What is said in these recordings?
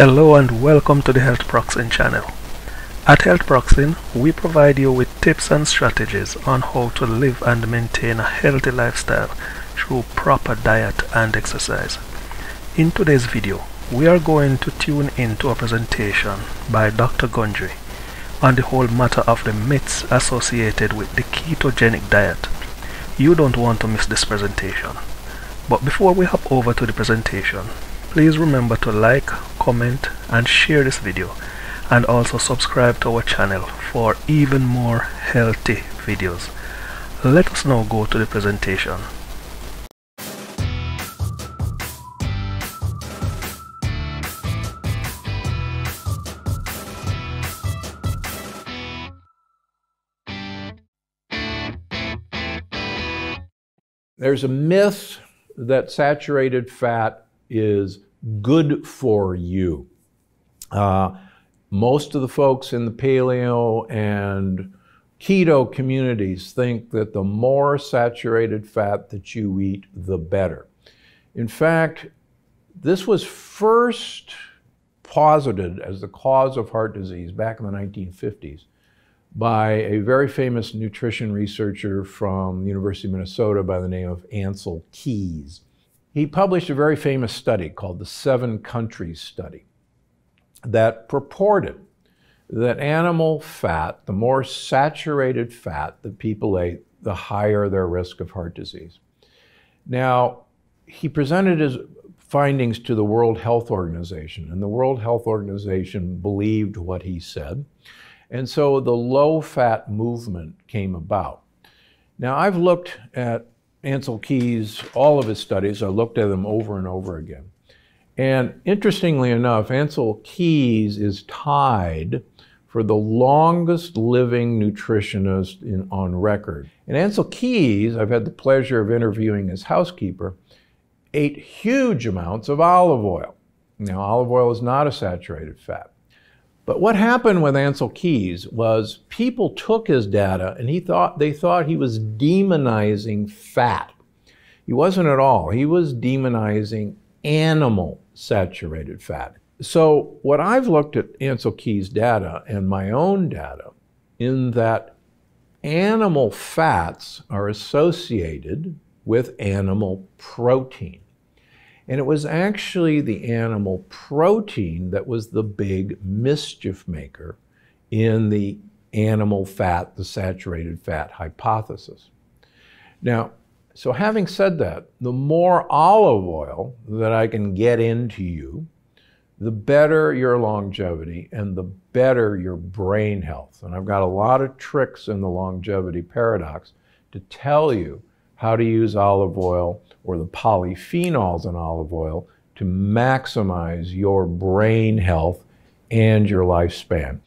Hello and welcome to the Healthproxen channel. At Healthproxen, we provide you with tips and strategies on how to live and maintain a healthy lifestyle through proper diet and exercise. In today's video, we are going to tune into a presentation by Dr. Gundry on the whole matter of the myths associated with the ketogenic diet. You don't want to miss this presentation. But before we hop over to the presentation, please remember to like, comment and share this video and also subscribe to our channel for even more healthy videos. Let us now go to the presentation. There's a myth that saturated fat is good for you. Uh, most of the folks in the paleo and keto communities think that the more saturated fat that you eat, the better. In fact, this was first posited as the cause of heart disease back in the 1950s by a very famous nutrition researcher from the University of Minnesota by the name of Ancel Keys. He published a very famous study called the Seven Countries Study that purported that animal fat, the more saturated fat that people ate, the higher their risk of heart disease. Now, he presented his findings to the World Health Organization, and the World Health Organization believed what he said. And so the low fat movement came about. Now, I've looked at Ancel Keys, all of his studies, I looked at them over and over again. And interestingly enough, Ancel Keys is tied for the longest living nutritionist in, on record. And Ancel Keys, I've had the pleasure of interviewing his housekeeper, ate huge amounts of olive oil. Now, olive oil is not a saturated fat. But what happened with Ancel Keys was people took his data and he thought they thought he was demonizing fat. He wasn't at all. He was demonizing animal saturated fat. So what I've looked at Ancel Keys data and my own data in that animal fats are associated with animal protein. And it was actually the animal protein that was the big mischief maker in the animal fat, the saturated fat hypothesis. Now, so having said that, the more olive oil that I can get into you, the better your longevity and the better your brain health. And I've got a lot of tricks in the longevity paradox to tell you how to use olive oil or the polyphenols in olive oil to maximize your brain health and your lifespan.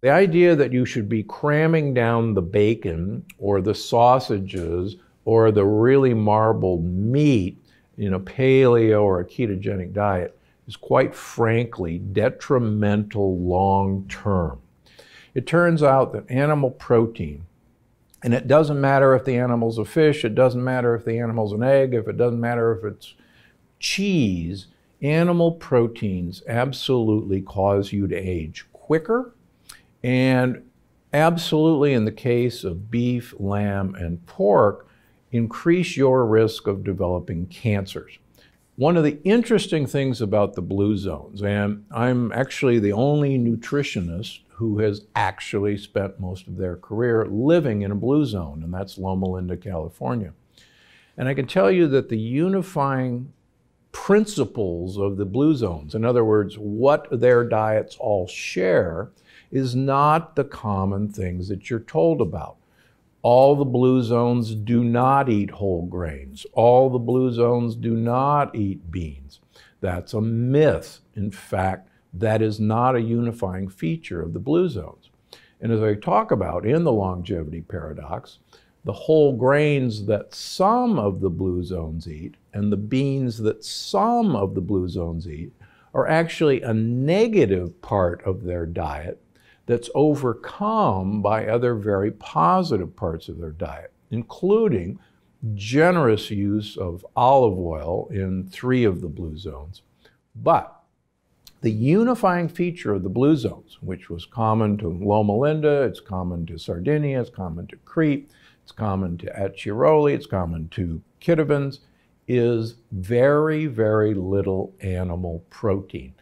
The idea that you should be cramming down the bacon or the sausages or the really marbled meat in a paleo or a ketogenic diet is quite frankly detrimental long term. It turns out that animal protein, and it doesn't matter if the animal's a fish, it doesn't matter if the animal's an egg, if it doesn't matter if it's cheese, animal proteins absolutely cause you to age quicker and absolutely in the case of beef, lamb, and pork, increase your risk of developing cancers. One of the interesting things about the blue zones, and I'm actually the only nutritionist who has actually spent most of their career living in a blue zone, and that's Loma Linda, California. And I can tell you that the unifying principles of the blue zones, in other words, what their diets all share, is not the common things that you're told about. All the blue zones do not eat whole grains. All the blue zones do not eat beans. That's a myth. In fact, that is not a unifying feature of the blue zones. And as I talk about in the longevity paradox, the whole grains that some of the blue zones eat and the beans that some of the blue zones eat are actually a negative part of their diet that's overcome by other very positive parts of their diet, including generous use of olive oil in three of the blue zones. But the unifying feature of the blue zones, which was common to Loma Linda, it's common to Sardinia, it's common to Crete, it's common to Acciaroli, it's common to Kitavans, is very, very little animal protein.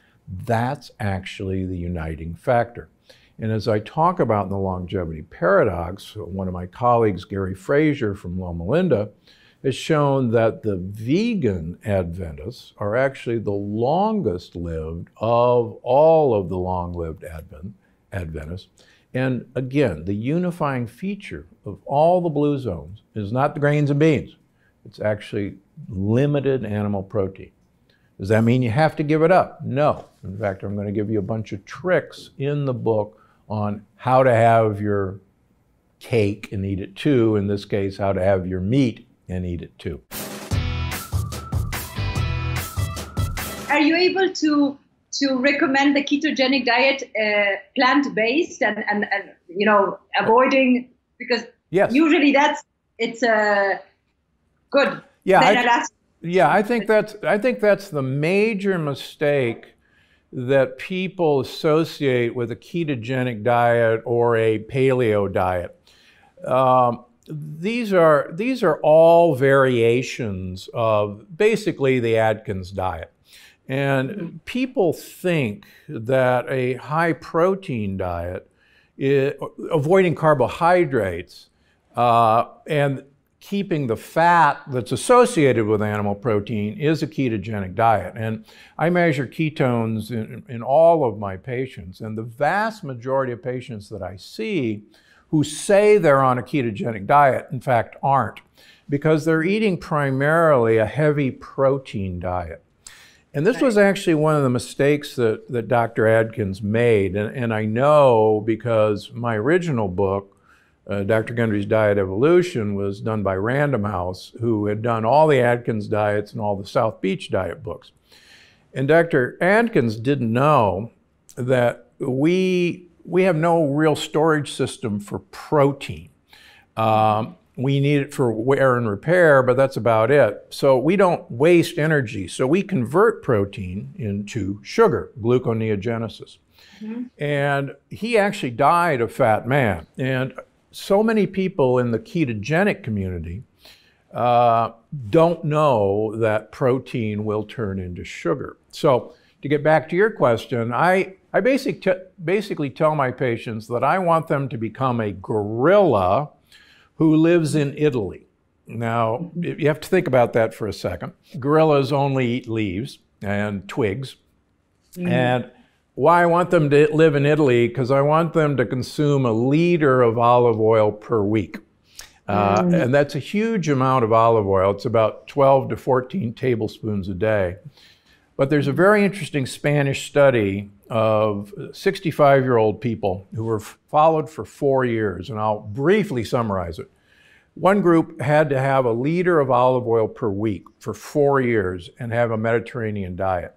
That's actually the uniting factor. And as I talk about in the longevity paradox, one of my colleagues, Gary Fraser from Loma Linda, has shown that the vegan Adventists are actually the longest lived of all of the long lived Advent, Adventists. And again, the unifying feature of all the blue zones is not the grains and beans, it's actually limited animal protein. Does that mean you have to give it up? No. In fact, I'm going to give you a bunch of tricks in the book on how to have your cake and eat it too. In this case, how to have your meat and eat it too. Are you able to to recommend the ketogenic diet uh, plant-based and, and, and you know avoiding because yes. usually that's it's uh, good. Yeah, I, yeah, I think that's I think that's the major mistake that people associate with a ketogenic diet or a paleo diet. Um, these are these are all variations of basically the Atkins diet. And mm-hmm. people think that a high protein diet, is, avoiding carbohydrates, uh, and keeping the fat that's associated with animal protein is a ketogenic diet. And I measure ketones in, in all of my patients, and the vast majority of patients that I see who say they're on a ketogenic diet, in fact, aren't, because they're eating primarily a heavy protein diet. And this was actually one of the mistakes that, that Dr. Atkins made. And, and I know because my original book, uh, Dr. Gundry's Diet Evolution, was done by Random House, who had done all the Atkins diets and all the South Beach diet books. And Dr. Atkins didn't know that we we have no real storage system for protein. Um, we need it for wear and repair, but that's about it. So we don't waste energy. So we convert protein into sugar, gluconeogenesis. Mm-hmm. And he actually died a fat man. And so many people in the ketogenic community uh, don't know that protein will turn into sugar. So to get back to your question, I I basic t- basically tell my patients that I want them to become a gorilla who lives in Italy. Now, you have to think about that for a second. Gorillas only eat leaves and twigs. Mm. And why I want them to live in Italy, because I want them to consume a liter of olive oil per week. Uh, mm. And that's a huge amount of olive oil. It's about 12 to 14 tablespoons a day. But there's a very interesting Spanish study of 65 year old people who were followed for four years, and I'll briefly summarize it. One group had to have a liter of olive oil per week for four years and have a Mediterranean diet.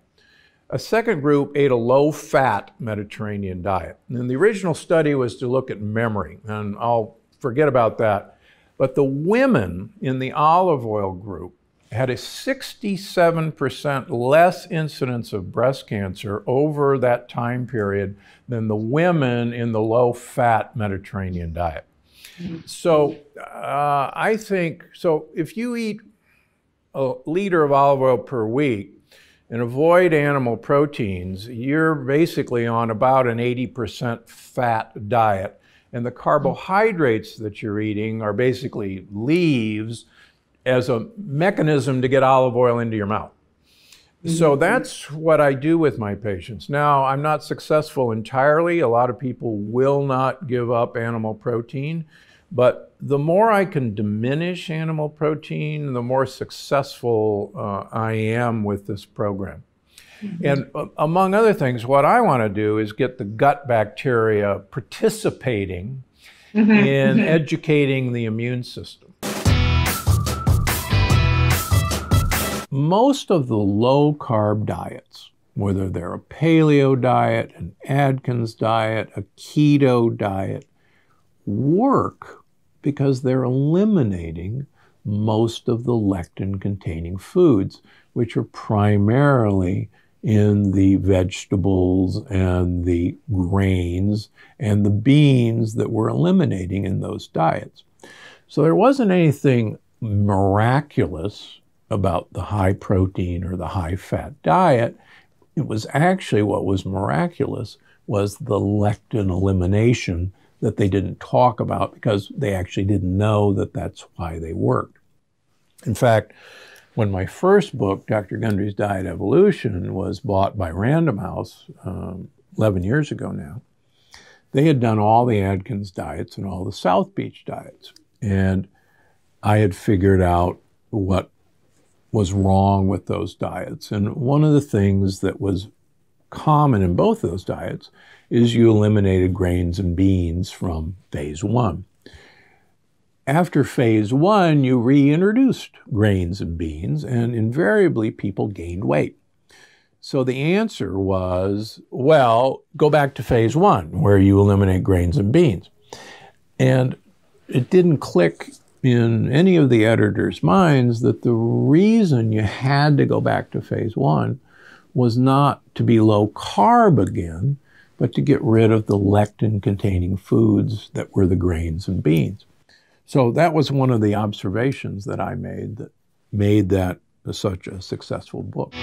A second group ate a low fat Mediterranean diet. And the original study was to look at memory, and I'll forget about that. But the women in the olive oil group had a 67% less incidence of breast cancer over that time period than the women in the low fat Mediterranean diet. So uh, I think, so if you eat a liter of olive oil per week and avoid animal proteins, you're basically on about an 80% fat diet. And the carbohydrates that you're eating are basically leaves as a mechanism to get olive oil into your mouth. So mm-hmm. that's what I do with my patients. Now, I'm not successful entirely. A lot of people will not give up animal protein, but the more I can diminish animal protein, the more successful uh, I am with this program. Mm-hmm. And uh, among other things, what I want to do is get the gut bacteria participating mm-hmm. in mm-hmm. educating the immune system. Most of the low carb diets, whether they're a paleo diet, an Atkins diet, a keto diet, work because they're eliminating most of the lectin containing foods, which are primarily in the vegetables and the grains and the beans that we're eliminating in those diets. So there wasn't anything miraculous about the high protein or the high fat diet. It was actually what was miraculous was the lectin elimination that they didn't talk about because they actually didn't know that that's why they worked. In fact, when my first book, Dr. Gundry's Diet Evolution, was bought by Random House um, 11 years ago now, they had done all the Atkins diets and all the South Beach diets. And I had figured out what was wrong with those diets. And one of the things that was common in both those diets is you eliminated grains and beans from phase one. After phase one, you reintroduced grains and beans, and invariably people gained weight. So the answer was, well, go back to phase one, where you eliminate grains and beans. And it didn't click in any of the editors' minds that the reason you had to go back to phase one was not to be low carb again, but to get rid of the lectin containing foods that were the grains and beans. So that was one of the observations that I made that made that such a successful book.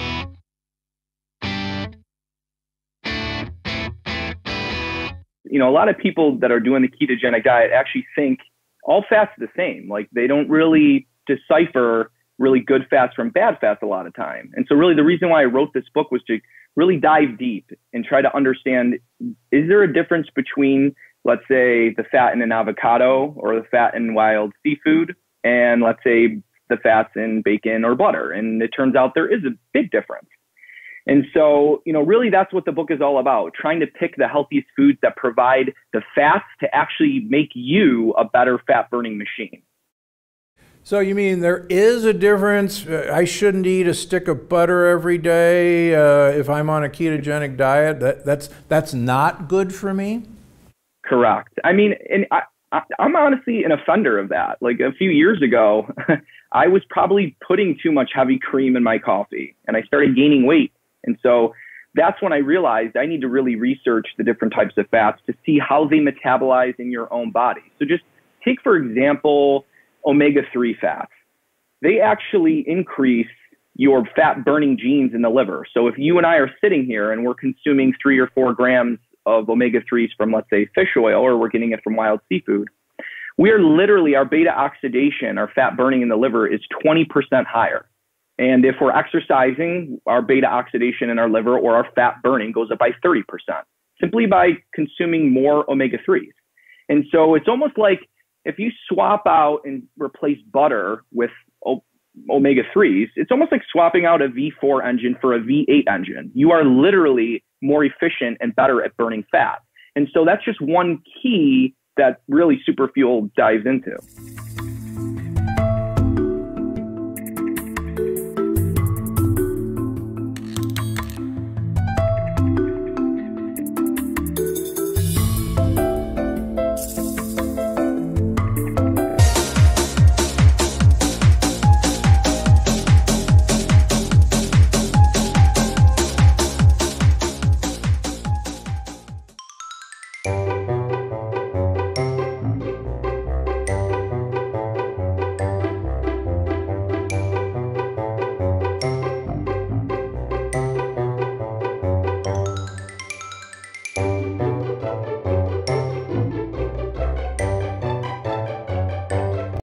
You know, a lot of people that are doing the ketogenic diet actually think all fats the same. Like they don't really decipher really good fats from bad fats a lot of time. And so really the reason why I wrote this book was to really dive deep and try to understand is there a difference between let's say the fat in an avocado or the fat in wild seafood and let's say the fats in bacon or butter and it turns out there is a big difference. And so, you know, really that's what the book is all about, trying to pick the healthiest foods that provide the fats to actually make you a better fat burning machine. So you mean there is a difference? I shouldn't eat a stick of butter every day uh, if I'm on a ketogenic diet. That, that's that's not good for me. Correct. I mean, and I, I, I'm honestly an offender of that. Like a few years ago, I was probably putting too much heavy cream in my coffee, and I started gaining weight. And so that's when I realized I need to really research the different types of fats to see how they metabolize in your own body. So just take for example omega 3 fats. They actually increase your fat burning genes in the liver. So if you and I are sitting here and we're consuming three or four grams of omega 3s from, let's say, fish oil, or we're getting it from wild seafood, we are literally, our beta oxidation, our fat burning in the liver is 20% higher. And if we're exercising, our beta oxidation in our liver or our fat burning goes up by 30% simply by consuming more omega 3s. And so it's almost like if you swap out and replace butter with omega 3s, it's almost like swapping out a V4 engine for a V8 engine. You are literally more efficient and better at burning fat. And so that's just one key that really Superfuel dives into.